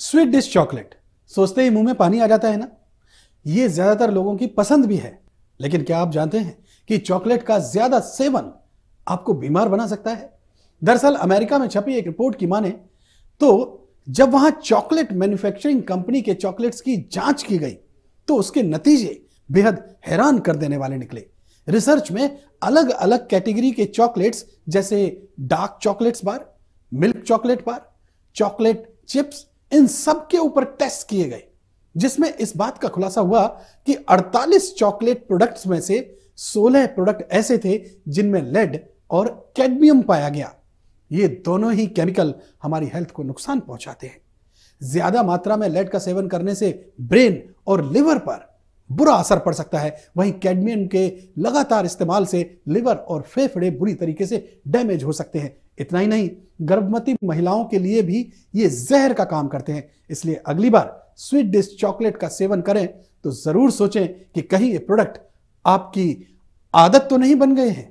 Sweet dish chocolate. सोचते ही मुँह में पानी आ जाता है ना? ये ज़्यादातर लोगों की पसंद भी है। लेकिन क्या आप जानते हैं कि चॉकलेट का ज़्यादा सेवन आपको बीमार बना सकता है? दरअसल अमेरिका में छपी एक रिपोर्ट की माने तो जब वहाँ चॉकलेट मैन्युफैक्चरिंग कंपनी के चॉकलेट्स की जाँच की गई तो उसके नतीजे बेहद हैरान कर देने वाले निकले। रिसर्च में अलग अलग कैटेगरी के चॉकलेट्स, जैसे dark chocolates bar, milk chocolate bar, chocolate chips इन सब के ऊपर टेस्ट किए गए, जिसमें इस बात का खुलासा हुआ कि 48 चॉकलेट प्रोडक्ट्स में से 16 प्रोडक्ट ऐसे थे जिनमें लेड और कैडमियम पाया गया। ये दोनों ही केमिकल हमारी हेल्थ को नुकसान पहुंचाते हैं। ज़्यादा मात्रा में लेड का सेवन करने से ब्रेन और लिवर पर बुरा असर पड़ सकता है। वहीं कैडमियम के लगातार इस्तेमाल से लिवर और फेफड़े बुरी तरीके से डैमेज हो सकते हैं। इतना ही नहीं, गर्भवती महिलाओं के लिए भी ये जहर का काम करते हैं। इसलिए अगली बार स्वीट डिश चॉकलेट का सेवन करें तो ज़रूर सोचें कि कहीं ये प्रोडक्ट आपकी आदत तो नहीं बन गए हैं।